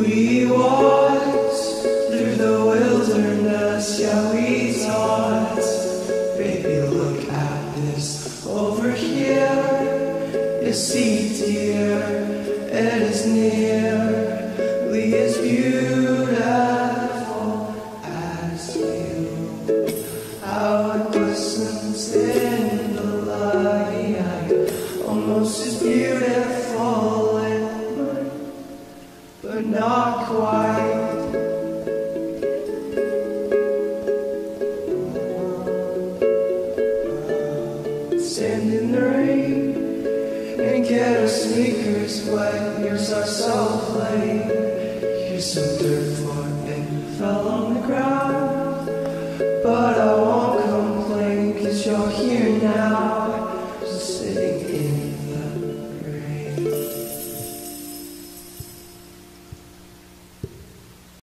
We walked through the wilderness, yeah, we taught. Baby, look at this. Over here, you see, dear, it is nearly as beautiful as you. How it glistens in the light, almost as beautiful but not quite. Stand in the rain and get our sneakers wet. Yours are so plain. Here's some dirt for it fell on the ground. But I won't complain, cause you're here now.